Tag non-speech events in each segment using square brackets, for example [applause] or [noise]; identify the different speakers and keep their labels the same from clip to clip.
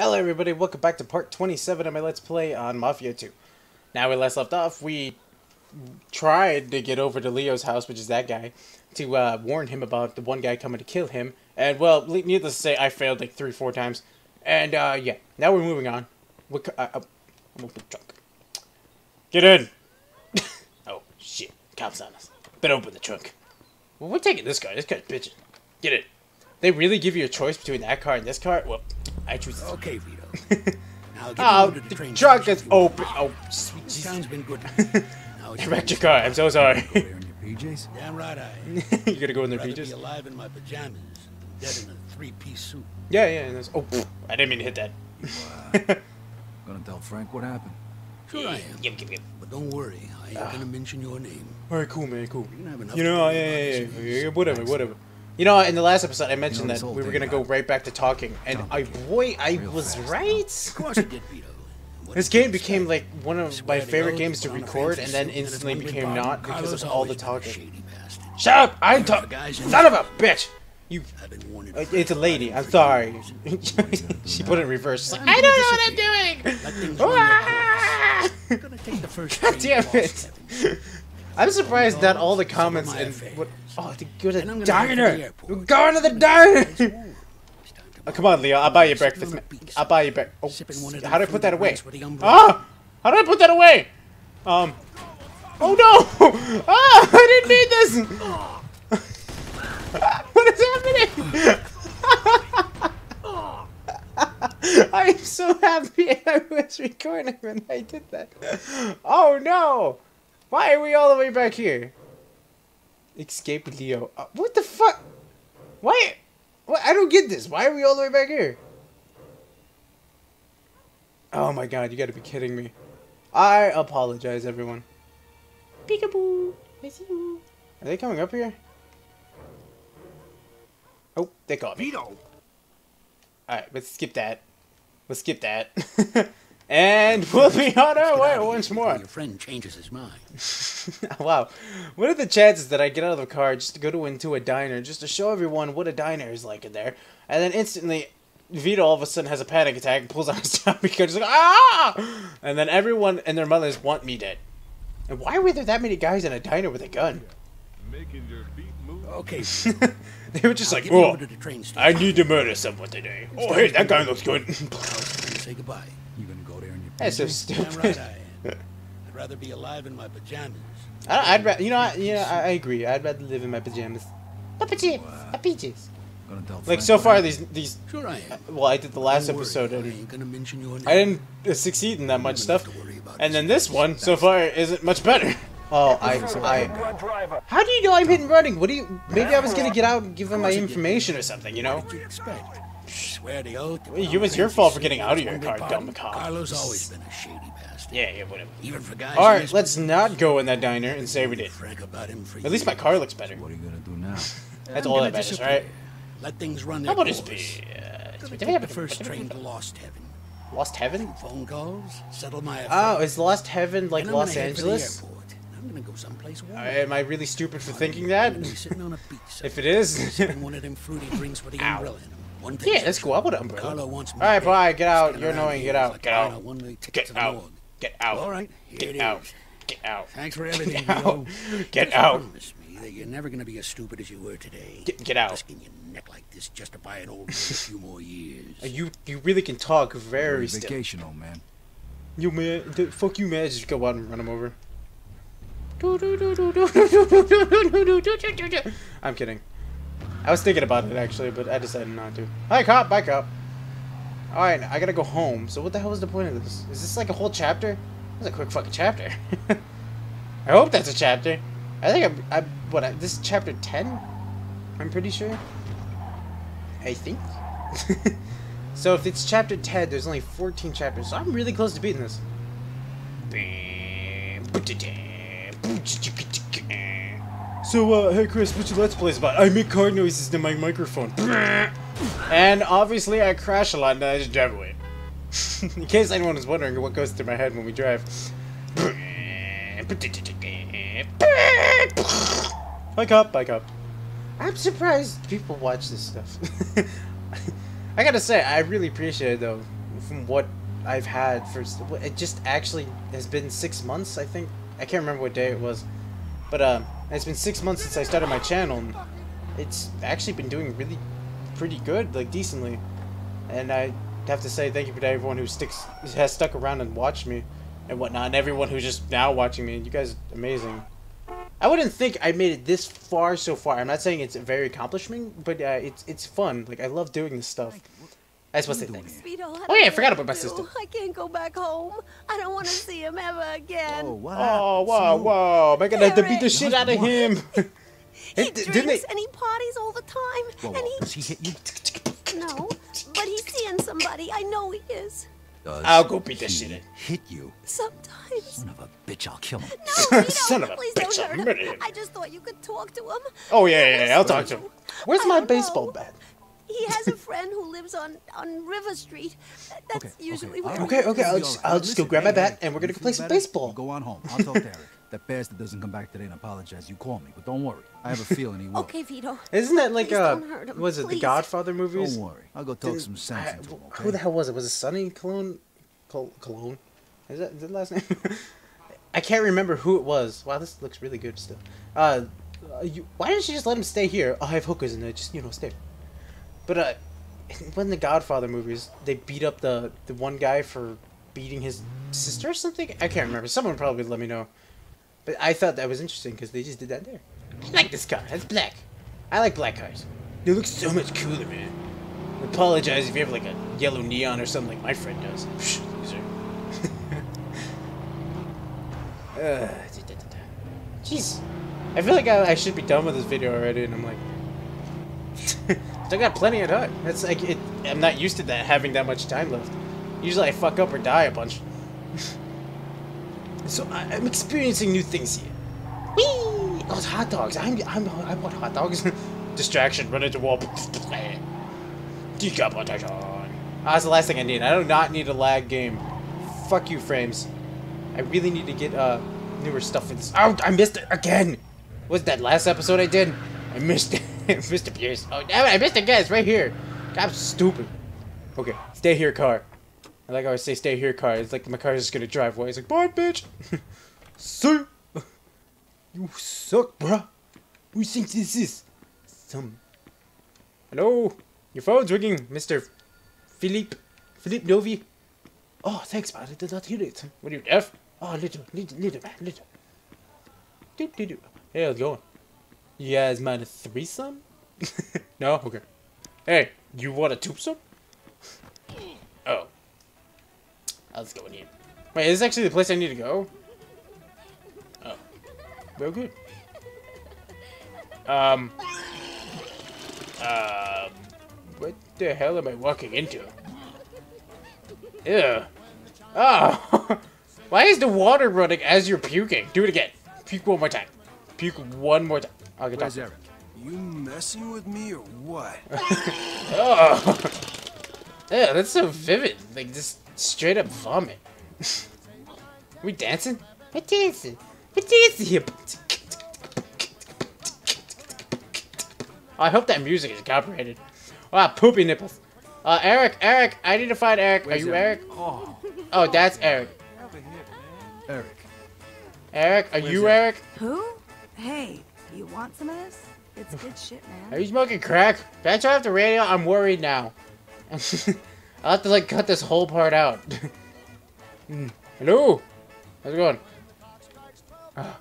Speaker 1: Hello everybody, welcome back to part 27 of my Let's Play on Mafia 2. Now we last left off, we tried to get over to Leo's house, which is that guy, to uh, warn him about the one guy coming to kill him. And well, needless to say, I failed like three, four times. And uh, yeah, now we're moving on. Co- uh, uh, I'm open the trunk. Get in! [laughs] oh, shit. Cops on us. Better open the trunk. Well, we're taking this guy. This guy's bitching. Get in. They really give you a choice between that car and this car? Well, I choose.
Speaker 2: Okay, Vito. [laughs] Now get
Speaker 1: Oh,
Speaker 2: the,
Speaker 1: the
Speaker 2: station.
Speaker 1: is open. Oh, sweet Jesus.
Speaker 2: town's been good. [laughs] now it's
Speaker 1: wrecked your car. I'm so sorry.
Speaker 3: Go there in your PJs?
Speaker 2: Damn right I. [laughs]
Speaker 1: you gonna go in their pages?
Speaker 2: be alive in my pajamas dead in a three-piece suit.
Speaker 1: Yeah, yeah. And there's, oh, pfft, I didn't mean to hit that.
Speaker 3: Gonna tell Frank what happened.
Speaker 2: Sure I am.
Speaker 1: Yep, yep, yep.
Speaker 2: But don't worry, I ain't
Speaker 1: Ah.
Speaker 2: gonna mention your name.
Speaker 1: All right, cool, man, cool.
Speaker 2: You have
Speaker 1: You know, yeah, yeah, yeah, yeah, whatever, whatever. You know, in the last episode, I mentioned that we were gonna go right back to talking, and I, boy, I was right.
Speaker 2: Of course did, Vito.
Speaker 1: This game became like one of my favorite games to
Speaker 2: put on a
Speaker 1: record, and then instantly became not because of all the talking. Shut up! I'm talking. Son of a bitch! You.
Speaker 2: I've been warning
Speaker 1: uh, It's a lady. I'm sorry. [laughs] she put it in reverse. She's like, I don't know what I'm doing.
Speaker 2: Let things run their course. I'm [laughs] gonna take the first
Speaker 1: God damn it! I'm surprised that all the comments and what. Oh, to go to the diner. We're going to the diner.
Speaker 2: It's warm. It's time to
Speaker 1: Oh, come on, Leo. I'll buy you breakfast. I'll buy you breakfast. Oh,
Speaker 2: Sipping one of
Speaker 1: how do I put that away?
Speaker 2: drinks with the umbrella.
Speaker 1: Ah! How do I put that away? Um. Oh no! [laughs] Ah! I didn't need this. [laughs] what is happening? [laughs] I'm so happy I was recording when I did that. Oh no! Why are we all the way back here? Escape Leo. Uh, what the fuck? Why? What? I don't get this. Why are we all the way back here? Oh my god, you gotta be kidding me. I apologize, everyone. Peekaboo! I see you. Are they coming up here? Oh, they caught me.
Speaker 2: Vito.
Speaker 1: Alright, let's skip that. Let's skip that. [laughs] and [laughs] we'll be on our way once more.
Speaker 2: Your friend changes his mind. [laughs]
Speaker 1: wow. What are the chances that I get out of the car just to go to into a diner, just to show everyone what a diner is like in there, and then instantly Vito all of a sudden has a panic attack and pulls out his zombie gun, just like ah, and then everyone and their mothers want me dead. And why were there that many guys in a diner with a gun?
Speaker 4: making your feet move.
Speaker 2: Okay. [laughs]
Speaker 1: they were just
Speaker 2: now
Speaker 1: like, oh,
Speaker 2: over to the train station.
Speaker 1: I need to murder someone today. Oh, hey, that guy looks good.
Speaker 2: Now it's time to say goodbye.
Speaker 3: You gonna go there in your
Speaker 1: That's so stupid.
Speaker 2: Damn right I [laughs] am. I'd rather be alive in my pajamas.
Speaker 1: I, I'd rather, you know, I, you know, I, I agree. I'd rather live in my pajamas. My pajamas, my PJs.
Speaker 3: Gonna tell
Speaker 1: Like so far, these these.
Speaker 2: Sure I am.
Speaker 1: Well, I did the last
Speaker 2: Don't
Speaker 1: episode,
Speaker 2: I
Speaker 1: and
Speaker 2: ain't gonna mention your name.
Speaker 1: I didn't uh, succeed in that much stuff.
Speaker 2: don't have to worry about
Speaker 1: And then this one, so far, isn't much better. [laughs] Oh, I, I. How do you know I'm hit and running? What do you? Maybe I was gonna get out and give him my information or something, you know?
Speaker 2: What did you? Swear the oath.
Speaker 1: Well, it was your fault for getting out of your car, dumb cock.
Speaker 2: Carlo's always been a shady bastard.
Speaker 1: Yeah, yeah, whatever.
Speaker 2: Even for guys.
Speaker 1: All
Speaker 2: in
Speaker 1: right,
Speaker 2: his
Speaker 1: let's not go in that diner and say we did.
Speaker 2: Frank about him for
Speaker 1: At least my car looks better.
Speaker 3: What are you gonna do now? [laughs]
Speaker 1: That's
Speaker 2: I'm
Speaker 1: all that matters, right?
Speaker 2: Let things run their How
Speaker 1: about this
Speaker 2: course.
Speaker 1: be? Uh,
Speaker 2: Gonna take the first train to Lost Heaven.
Speaker 1: Lost Heaven?
Speaker 2: Phone calls, settle my affairs.
Speaker 1: Oh, is Lost Heaven like Los
Speaker 2: gonna head for the
Speaker 1: Angeles?
Speaker 2: I'm gonna go someplace warm.
Speaker 1: Uh, am I really stupid for thinking that?
Speaker 2: gonna be sitting on a beach. [laughs]
Speaker 1: If it is,
Speaker 2: one of them fruity drinks with [laughs] the
Speaker 1: Ow.
Speaker 2: umbrella in 'em. One
Speaker 1: yeah,
Speaker 2: thing's
Speaker 1: let's go out with an umbrella.
Speaker 2: Carlo wants me
Speaker 1: All right,
Speaker 2: dead.
Speaker 1: bye. Get out. You're annoying. Get out. Get out.
Speaker 2: one-way ticket
Speaker 1: Get
Speaker 2: to the
Speaker 1: out.
Speaker 2: morgue.
Speaker 1: Get out.
Speaker 2: All right, here
Speaker 1: Get
Speaker 2: it
Speaker 1: out.
Speaker 2: is.
Speaker 1: Get out.
Speaker 2: Thanks for [laughs] everything,
Speaker 1: Get out. Get
Speaker 2: Just
Speaker 1: out.
Speaker 2: Promise me that you're never gonna be as stupid as you were today.
Speaker 1: Get- get out.
Speaker 2: Risking your neck like this just to buy an old man a [laughs] few more years.
Speaker 1: You you really can talk very
Speaker 3: on vacation, old man.
Speaker 1: You man, d- fuck you, man. Just go out and run him over. [laughs] I'm kidding. I was thinking about it actually, but I decided not to. Hi, cop. Bye, cop. All right, I gotta go home. So what the hell is the point of this? Is this like a whole chapter? That's a quick fucking chapter. [laughs] I hope that's a chapter. I think I'm. I what? I, this is chapter ten. I'm pretty sure. I think. [laughs] so if it's chapter ten, there's only 14 chapters. So I'm really close to beating this. So, uh, hey Chris, what's your Let's Plays about? I make car noises to my microphone. [laughs] And obviously I crash a lot and I just drive away. [laughs] In case anyone was wondering what goes through my head when we drive. Bike up, bike up. I'm surprised people watch this stuff. [laughs] I gotta say, I really appreciate it though. from what I've had for it just actually has been six months. I think I can't remember what day it was, but uh, it's been six months since I started my channel. And it's actually been doing really pretty good, like decently, and I have to say thank you to everyone who sticks has stuck around and watched me and whatnot, and everyone who's just now watching me. You guys, amazing. I wouldn't think I made it this far so far. I'm not saying it's a very accomplishment, but uh, it's it's fun. Like I love doing this stuff. I supposed to say thanks. Oh, yeah, I forgot about my
Speaker 5: do.
Speaker 1: sister.
Speaker 5: I can't go back home. I don't want to [sighs] see him ever again.
Speaker 3: Oh, oh what
Speaker 1: Oh
Speaker 3: happened?
Speaker 1: wow,
Speaker 3: Salute.
Speaker 1: wow! Am I gonna have to beat the shit out of him? [laughs]
Speaker 5: he
Speaker 1: It-
Speaker 5: drinks
Speaker 1: didn't they?
Speaker 5: and he parties all the time.
Speaker 3: Whoa,
Speaker 5: and he
Speaker 3: does he hit you?
Speaker 5: no, but he's seeing somebody. I know he is.
Speaker 3: Does
Speaker 1: I'll go beat the shit out-
Speaker 3: Hit you?
Speaker 5: Sometimes.
Speaker 3: Son of a bitch, I'll kill him.
Speaker 5: No, [laughs] Vito,
Speaker 1: Son of a
Speaker 5: please
Speaker 1: bitch,
Speaker 5: don't
Speaker 1: I'll
Speaker 5: hurt him.
Speaker 1: him.
Speaker 5: I just thought you could talk to him.
Speaker 1: Oh yeah, yeah, yeah, I'll talk to him. Where's
Speaker 5: I
Speaker 1: my baseball
Speaker 5: know.
Speaker 1: bat?
Speaker 5: He has a friend who lives on on River Street. That's
Speaker 3: Okay, okay,
Speaker 5: usually
Speaker 3: all
Speaker 5: where.
Speaker 1: Okay, okay, I'll just- I'll just go grab my bat and we're gonna
Speaker 3: go
Speaker 1: play some
Speaker 3: better?
Speaker 1: baseball.
Speaker 3: Go on home. I'll talk to Eric. That bastard doesn't come back today and apologize. You call me, but don't worry. I have a feeling he [laughs] will.
Speaker 5: Okay, Vito.
Speaker 1: Isn't that like
Speaker 5: Please
Speaker 1: uh,
Speaker 5: him,
Speaker 1: was it the
Speaker 5: please.
Speaker 1: Godfather movies?
Speaker 3: Don't worry. I'll go talk
Speaker 1: Did-
Speaker 3: some sense
Speaker 1: I-
Speaker 3: into him, okay?
Speaker 1: Who the hell was it? Was it Sonny Cologne? Col- Cologne? Is that is that the last name? [laughs] I can't remember who it was. Wow, this looks really good still. Uh, uh, you, why didn't you just let him stay here? Oh, I have hookers in there. Just you know, stay. But uh, [laughs] when the Godfather movies, they beat up the the one guy for beating his sister or something. I can't remember. Someone probably let me know. But I thought that was interesting because they just did that there. I like this car. It's black. I like black cars. They look so much cooler, man. Apologize if you have like a yellow neon or something like my friend does. [laughs] Psh, loser. [laughs] Uh, Jeez. I feel like I, I should be done with this video already, and I'm like, [laughs] still got plenty of time. It's like it, I'm not used to that having that much time left. Usually I fuck up or die a bunch. so I, I'm experiencing new things here. Whee! Oh, hot dogs. I'm, I'm, I want hot dogs. [laughs] Distraction. Run into wall. [laughs] Decapitation. Ah, that's the last thing I need. I do not need a lag game. Fuck you, frames. I really need to get uh newer stuff in this. Oh, I missed it again. Was that last episode I did? I missed it. [laughs] Mr. Pierce. Oh, damn it! I missed again. It's right here. I'm stupid. Okay, stay here, car. I like I say stay here, car. It's like my car is just gonna drive away. It's like, bye, bitch. [laughs] See? You suck, bruh. Who thinks this is? Some. Hello? Your phone's ringing, Mr. Philippe. Philippe Novi. Oh, thanks, man. I did not hear it. What are you, deaf? Oh, little, little, little, man, little. Doop, doop, doop. Hey, how's it going? You guys mind a threesome? [laughs] no? Okay. Hey, you want a twosome? Oh. Let's go in here. Wait, is this actually the place I need to go? Oh. Real good. Um. Um. What the hell am I walking into? Ew. Oh. [laughs] Why is the water running as you're puking? Do it again. Puke one more time. Puke one more time. I'll get
Speaker 3: Where's
Speaker 1: talking.
Speaker 3: Eric?
Speaker 6: You messing with me or what? [laughs]
Speaker 1: Oh. Yeah, that's so vivid. Like just straight up vomit. [laughs] we dancing? We're dancing. We're dancing here. I hope that music is copyrighted. Wow, poopy nipples. Uh, Eric, Eric, I need to find Eric.
Speaker 3: Where's
Speaker 1: Are you Eric?
Speaker 3: Eric? Oh,
Speaker 1: Oh, that's Eric.
Speaker 3: Eric.
Speaker 1: Eric, are
Speaker 3: Where's
Speaker 1: you
Speaker 3: Eric?
Speaker 1: Eric?
Speaker 7: Who? Hey, you want some of this? It's good [laughs] shit, man.
Speaker 1: Are you smoking crack? If I turn off the radio, I'm worried now. [laughs] I'll have to like cut this whole part out. [laughs] Mm. Hello? How's it going? Ah.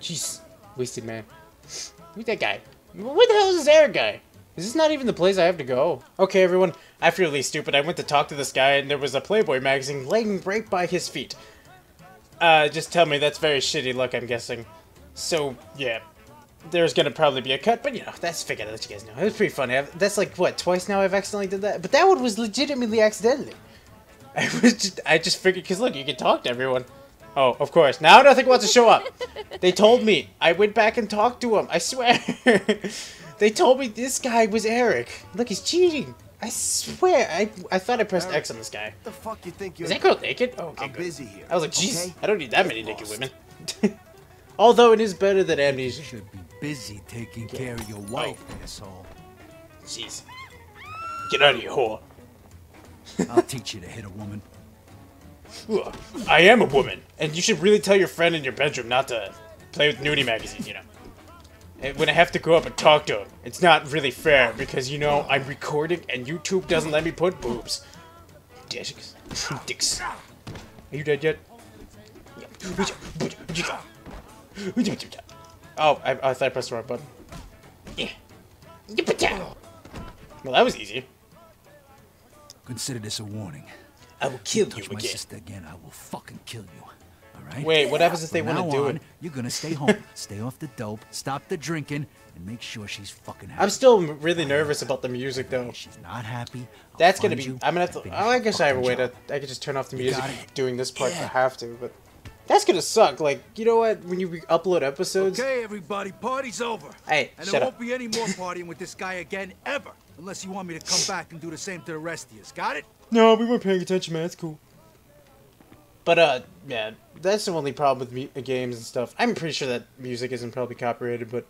Speaker 1: Jeez. Wasted man. [sighs] Who's that guy? Where the hell is this Eric guy? Is this not even the place I have to go? Okay, everyone. I feel really stupid. I went to talk to this guy, and there was a Playboy magazine laying right by his feet. Uh, just tell me that's very shitty luck, I'm guessing. So, yeah. There's gonna probably be a cut, but you know, that's figured I'll let you guys know. It was pretty funny. I've, that's like, what, twice now I've accidentally did that? But that one was legitimately accidentally. [laughs] I was just, I just figured, because look, you can talk to everyone. Oh, of course. Now nothing wants to show up. [laughs] They told me. I went back and talked to him. I swear. [laughs] they told me this guy was Eric. Look, he's cheating. I swear. I, I thought I pressed X on this guy.
Speaker 6: the fuck you think you're?
Speaker 1: Is that girl naked? Oh, okay,
Speaker 6: I'm
Speaker 1: good.
Speaker 6: busy here.
Speaker 1: I was like, jeez,
Speaker 6: okay?
Speaker 1: I don't need that many
Speaker 6: Get
Speaker 1: naked women. Although it is better than amnesia.
Speaker 3: Should be busy taking care of your oh. wife, asshole.
Speaker 1: Jeez. Get out of here, whore.
Speaker 3: I'll teach you to hit a woman.
Speaker 1: I am a woman, and you should really tell your friend in your bedroom not to play with nudie magazines, you know. And when I have to go up and talk to him, it's not really fair because, you know, I'm recording and YouTube doesn't let me put boobs. Dicks. Dicks. Are you dead yet? Oh, I, I thought I pressed the wrong button. Yeah. Well, that was easy.
Speaker 3: Consider this a warning.
Speaker 1: I will kill
Speaker 3: Touch
Speaker 1: you
Speaker 3: my
Speaker 1: again.
Speaker 3: sister again, I will fucking kill you. All right.
Speaker 1: Wait, what happens if they want to do
Speaker 3: on,
Speaker 1: it?
Speaker 3: You're gonna stay [laughs] home, stay off the dope, stop the drinking, and make sure she's fucking happy.
Speaker 1: I'm still really nervous about the music, though.
Speaker 3: She's not happy. I'll
Speaker 1: That's gonna be.
Speaker 3: you
Speaker 1: I'm gonna have to. Oh, I guess I have a way to. I could just turn off the
Speaker 3: You
Speaker 1: music doing this part if I have to, but that's gonna suck. Like, you know what? When you re- upload episodes,
Speaker 3: Okay, everybody, party's over.
Speaker 1: Hey,
Speaker 3: and
Speaker 1: shut
Speaker 3: there
Speaker 1: up.
Speaker 3: won't be any more partying with this guy again ever, unless you want me to come back and do the same to the rest of you. Got it?
Speaker 1: no, we weren't paying attention, man. It's cool. But uh, yeah, that's the only problem with mu- games and stuff. I'm pretty sure that music isn't probably copyrighted, but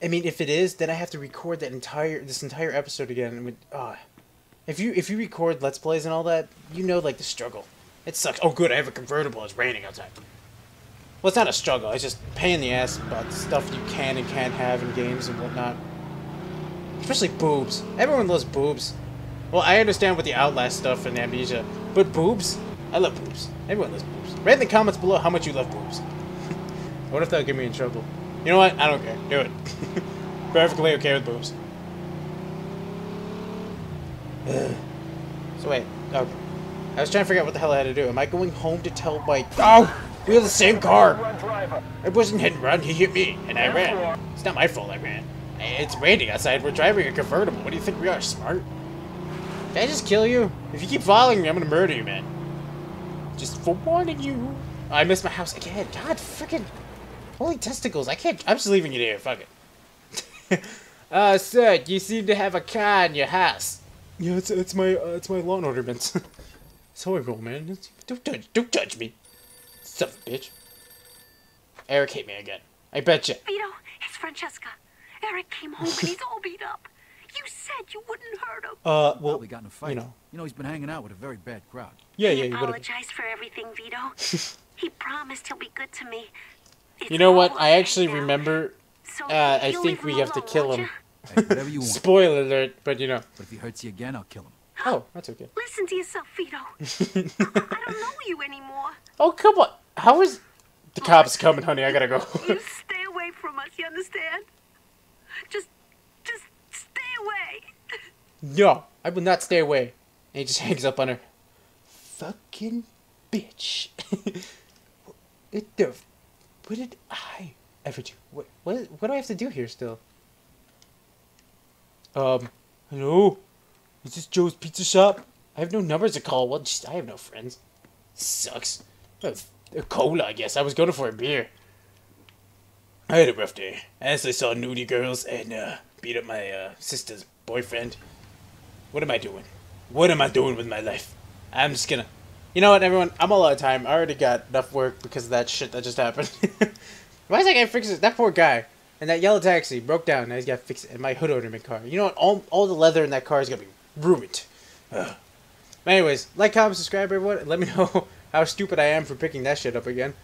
Speaker 1: I mean, if it is, then I have to record that entire this entire episode again. And with, uh, if you if you record let's plays and all that, you know, like the struggle. It sucks. Oh, good, I have a convertible. It's raining outside. Well, it's not a struggle. It's just pain in the ass about stuff you can and can't have in games and whatnot. Especially boobs. Everyone loves boobs. Well, I understand with the Outlast stuff and Amnesia, but boobs? I love boobs. Everyone loves boobs. Write in the comments below how much you love boobs. [laughs] what if that'll get me in trouble? You know what? I don't care. Do it. [laughs] Perfectly okay with boobs. [sighs] so wait. Okay. I was trying to figure out what the hell I had to do. Am I going home to tell my... Oh! We have the same car! It wasn't hit and run. He hit me, and I ran. It's not my fault I ran. It's raining outside. We're driving a convertible. What do you think we are, smart? Did I just kill you? If you keep following me, I'm gonna murder you, man. Just for warning you. I missed my house again. God, freaking. Holy testicles. I can't. I'm just leaving it here. Fuck it. [laughs] uh, sir, you seem to have a car in your house. Yeah, it's, it's my uh, it's my lawn ornaments. [laughs] That's how I roll, man. It's- don't judge, don't judge me. Son of a bitch. Eric hit me again. I bet you.
Speaker 5: Vito, it's Francesca. Eric came home and he's all beat up. You said you wouldn't hurt him.
Speaker 1: Uh, well,
Speaker 3: we got in a fight.
Speaker 1: you know.
Speaker 3: you know, he's been hanging out with a very bad crowd.
Speaker 1: Yeah,
Speaker 5: he
Speaker 1: yeah, you would have.
Speaker 5: apologized for everything, Vito. [laughs] he promised he'll be good to me. It's
Speaker 1: You know what? I actually
Speaker 5: now.
Speaker 1: remember.
Speaker 5: So
Speaker 1: Uh, I think we have to kill him.
Speaker 3: Hey, whatever you want. [laughs]
Speaker 1: Spoiler alert, but you know.
Speaker 3: But if he hurts you again, I'll kill him.
Speaker 1: Oh, that's okay.
Speaker 5: Listen to yourself, Vito. [laughs] I don't know you anymore.
Speaker 1: Oh, come on. How is. The cops coming, honey. I gotta go. [laughs]
Speaker 5: You stay away from us, you understand? Just, just stay away.
Speaker 1: no, I will not stay away. And he just [laughs] hangs up on her. Fucking bitch. what the. What did I ever do? What, what, what do I have to do here still? Um, hello? Is this Joe's Pizza Shop? I have no numbers to call. Well, I have no friends. Sucks. A cola, I guess. I was going for a beer. I had a rough day. As I saw nudie girls and uh, beat up my uh, sister's boyfriend. What am I doing? What am I doing with my life? I'm just gonna. You know what, everyone? I'm all out of time. I already got enough work because of that shit that just happened. [laughs] Why is that guy fixing That poor guy. And that yellow taxi broke down. Now he's got to fix it. And my hood ornament car. You know what? All, all the leather in that car is gonna be ruined. Ugh. But anyways, like, comment, subscribe, everyone. Let me [laughs] know how stupid I am for picking that shit up again.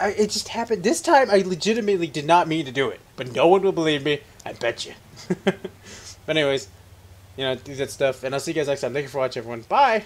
Speaker 1: I, it just happened. This time, I legitimately did not mean to do it. But no one will believe me. I bet you. [laughs] but anyways, you know, do that stuff. And I'll see you guys next time. Thank you for watching, everyone. Bye!